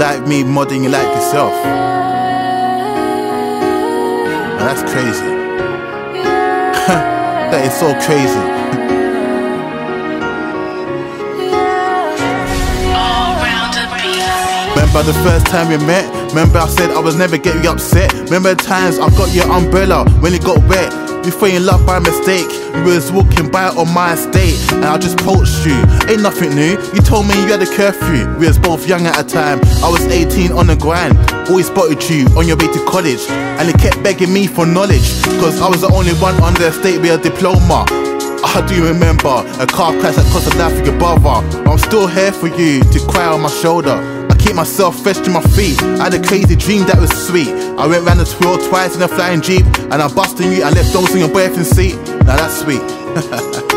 like me than you like yourself. Now that's crazy. that is so crazy. Remember the first time we met? Remember I said I was never getting upset? Remember times I got your umbrella when it got wet? We fell in love by mistake. We was walking by on my estate and I just poached you. Ain't nothing new. You told me you had a curfew. We was both young at the time. I was 18 on the grind. Always spotted you on your way to college. And they kept begging me for knowledge. Cause I was the only one on the estate with a diploma. I do remember a car crash that cost a life for your brother. I'm still here for you to cry on my shoulder. Keep myself fresh to my feet. I had a crazy dream that was sweet. I went round the twirl twice in a flying jeep, and I busted you and left those in your boyfriend's seat. Now that's sweet.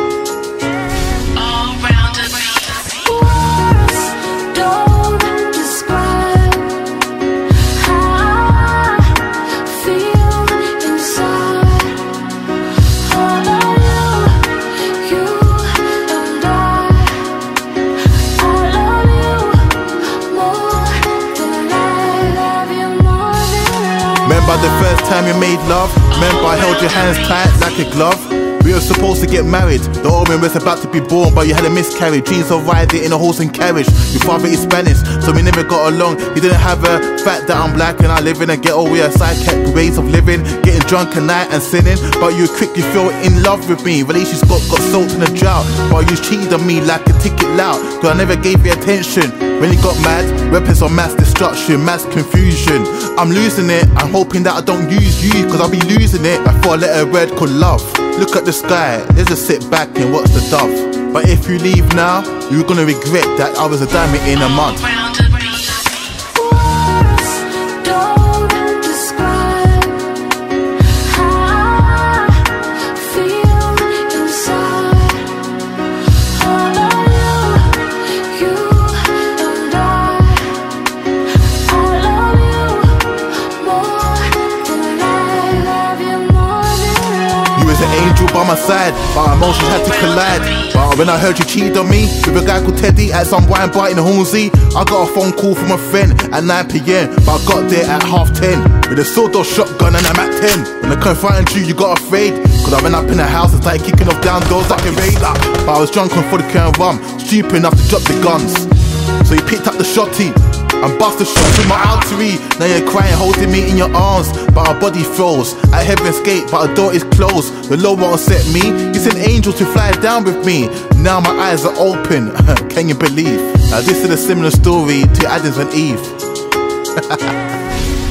Remember the first time you made love? Remember I held your hands tight like a glove? We were supposed to get married. The omen was about to be born, but you had a miscarriage. Dreams of riding in a horse and carriage. Your father is Spanish, so we never got along. He didn't have a fact that I'm black and I live in a ghetto with a sidekick ways of living. Getting drunk at night and sinning. But you quickly fell in love with me. Relationships got, got soaked in a drought. But you cheated on me like a ticket loud. Cause I never gave you attention. When you got mad, weapons of mass destruction, mass confusion. I'm losing it, I'm hoping that I don't use you, cause I'll be losing it. I thought I let a word called love. Look at the sky, let's just sit back and watch the dove. But if you leave now, you're gonna regret that I was a diamond in a month. Was an angel by my side, but our emotions had to collide. But when I heard you cheated on me with a guy called Teddy at some wine bar in Hornsey, I got a phone call from a friend at 9 pm, but I got there at half 10 with a sawed-off shotgun and I'm at 10. When I confronted you, you got afraid, cause I went up in the house and started kicking off down doors like a raider. But I was drunk on vodka and rum, stupid enough to drop the guns. So he picked up the shotty and bust the shot my artery. Now you're crying, holding me in your arms, but our body froze. At heaven's gate, but our door is closed. The Lord won't set me. He sent angels to fly down with me. Now my eyes are open. Can you believe? Now this is a similar story to Adams and Eve.